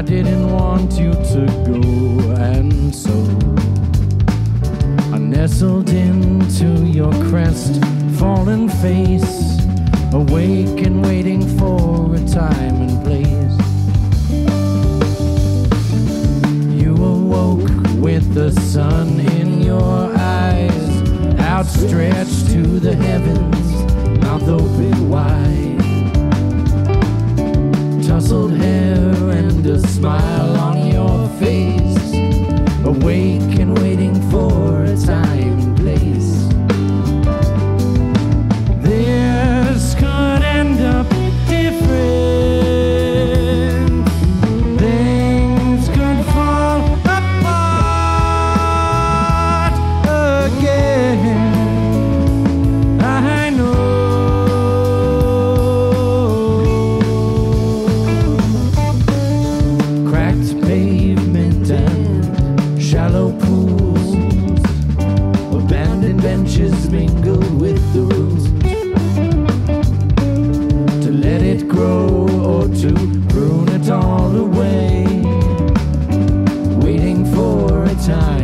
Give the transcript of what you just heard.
I didn't want you to go, and so I nestled into your crest, fallen face, awake and waiting for a time and place. You awoke with the sun in your eyes, outstretched to the heavens, mouth open wide. Time